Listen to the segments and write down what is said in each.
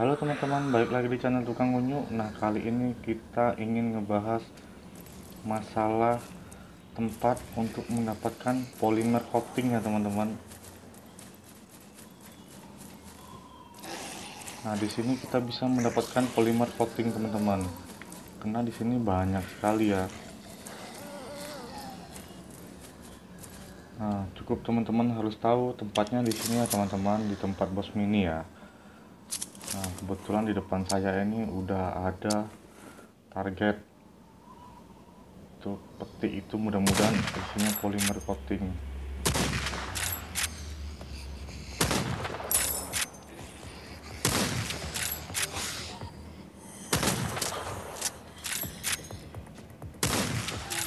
Halo teman-teman, balik lagi di channel Tukang Unyu. Nah, kali ini kita ingin ngebahas masalah tempat untuk mendapatkan polimer coating ya teman-teman. Nah, di sini kita bisa mendapatkan polimer coating teman-teman. Karena di sini banyak sekali ya. Nah, cukup teman-teman harus tahu tempatnya di sini ya teman-teman, di tempat Bos Mini ya. Nah, kebetulan di depan saya ini udah ada target untuk peti itu mudah-mudahan isinya polimer coating.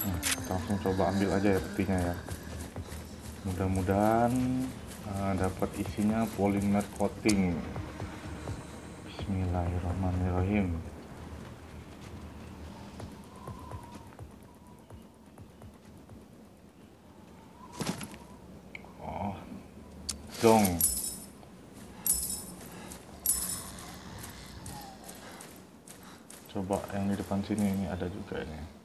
Nah, langsung coba ambil aja ya petinya ya. Mudah-mudahan uh, dapat isinya polimer coating. Bismillahirrahmanirrahim. Oh, dong. Coba yang di depan sini ini ada juga ini.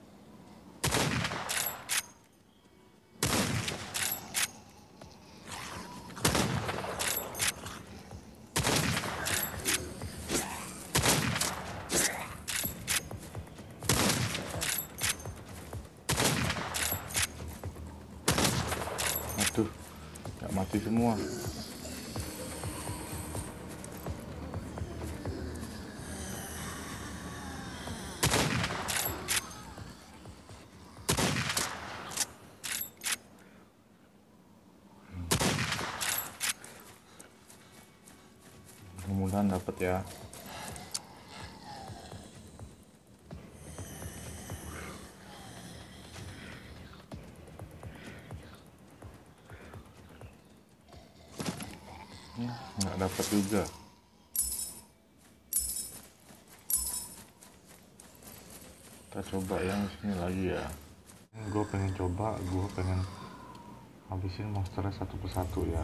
Mati semua. Mudah-mudahan dapat ya. Nggak dapat juga. Kita coba yang sini lagi ya. Gue pengen coba, gue pengen habisin monsternya satu persatu ya.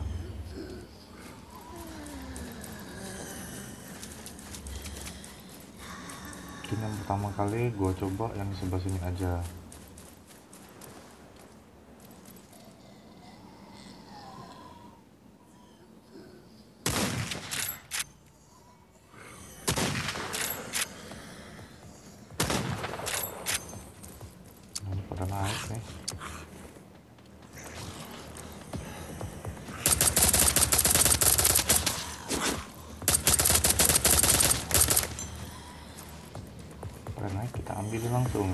Mungkin yang pertama kali gue coba yang sebelah sini aja. Pada naik nih. Pada naik kita ambil langsung.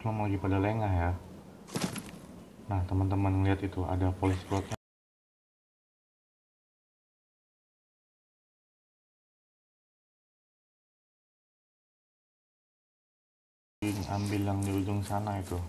Belum lagi pada lengah ya. Nah, teman-teman lihat itu ada polis clothnya. Ambil yang di ujung sana itu.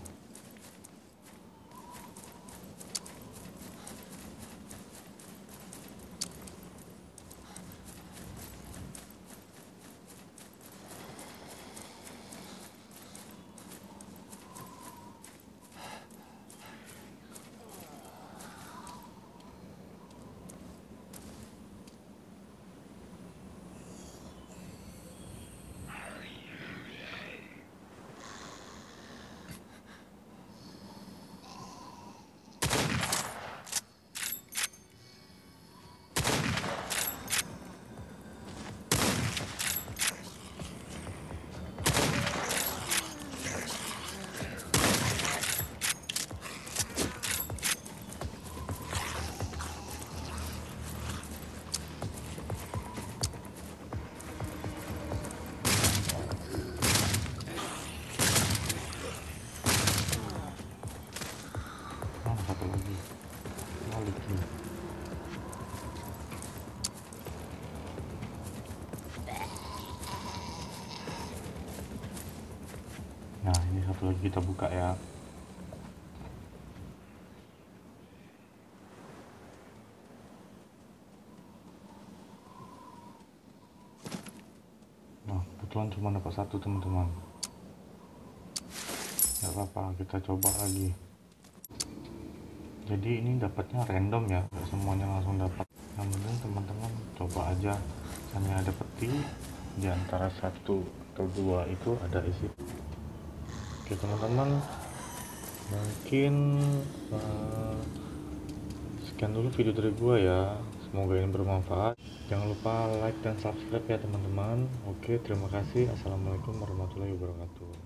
Nah, ini satu lagi kita buka ya. Nah, kebetulan cuma dapat satu teman-teman. Nggak apa-apa kita coba lagi jadi ini dapatnya random ya nggak semuanya langsung dapat. Yang penting teman-teman coba aja. Hanya ada peti di antara satu atau dua itu ada isi. Oke teman-teman. Mungkin uh, sekian dulu video dari gua ya. Semoga ini bermanfaat. Jangan lupa like dan subscribe ya teman-teman. Oke terima kasih. Assalamualaikum warahmatullahi wabarakatuh